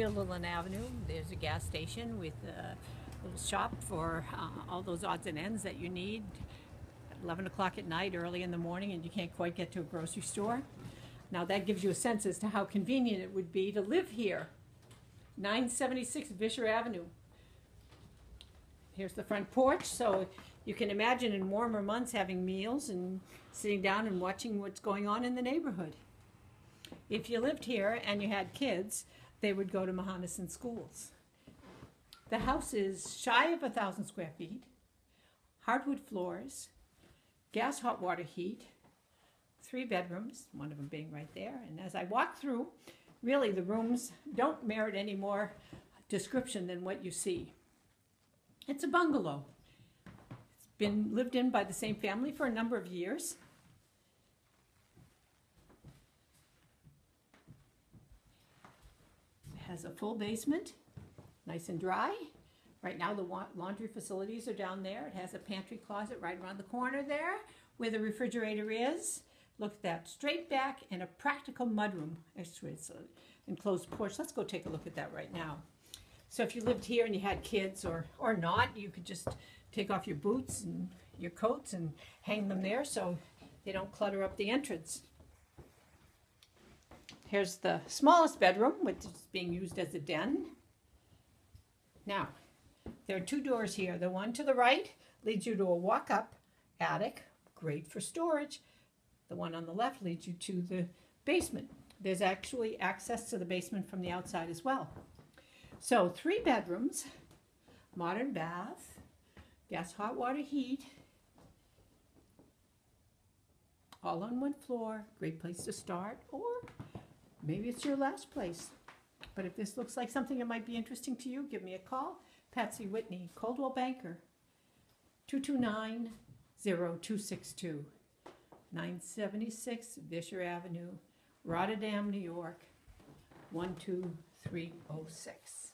Guilderland Avenue, there's a gas station with a little shop for uh, all those odds and ends that you need. At 11 o'clock at night, early in the morning, and you can't quite get to a grocery store. Now that gives you a sense as to how convenient it would be to live here. 976 Vischer Avenue. Here's the front porch, so you can imagine in warmer months having meals and sitting down and watching what's going on in the neighborhood. If you lived here and you had kids, they would go to Mohonasen schools. The house is shy of a thousand square feet, hardwood floors, gas hot water heat, three bedrooms, one of them being right there. And as I walk through, really the rooms don't merit any more description than what you see. It's a bungalow. It's been lived in by the same family for a number of years. Has a full basement, nice and dry. Right now, the laundry facilities are down there. It has a pantry closet right around the corner there where the refrigerator is. Look at that, straight back and a practical mudroom. Actually, it's an enclosed porch. Let's go take a look at that right now. So if you lived here and you had kids or, or not, you could just take off your boots and your coats and hang them there so they don't clutter up the entrance. Here's the smallest bedroom, which is being used as a den. Now, there are two doors here. The one to the right leads you to a walk-up attic, great for storage. The one on the left leads you to the basement. There's actually access to the basement from the outside as well. So three bedrooms, modern bath, gas hot water heat, all on one floor, great place to start, or maybe it's your last place. But if this looks like something that might be interesting to you, give me a call. Patsy Whitney, Coldwell Banker, 229 0262, 976 Vischer Avenue, Rotterdam, New York, 12306.